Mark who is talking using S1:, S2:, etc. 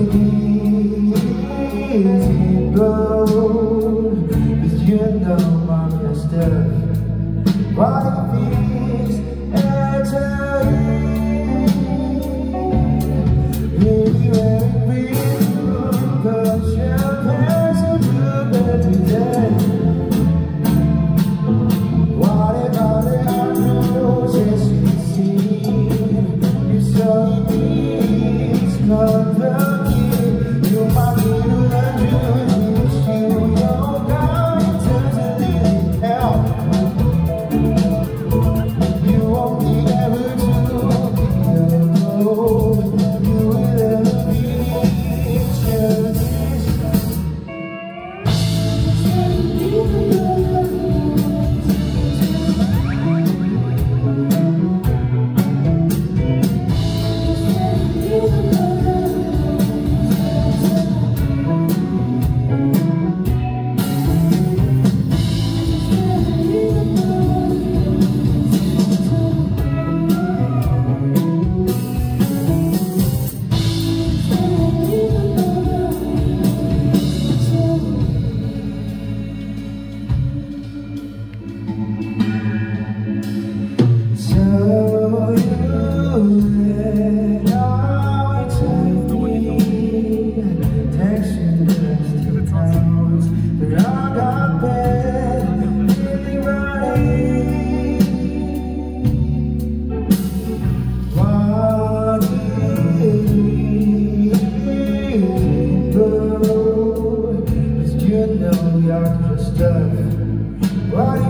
S1: Cause you know I'm What But you know you're just tough. Why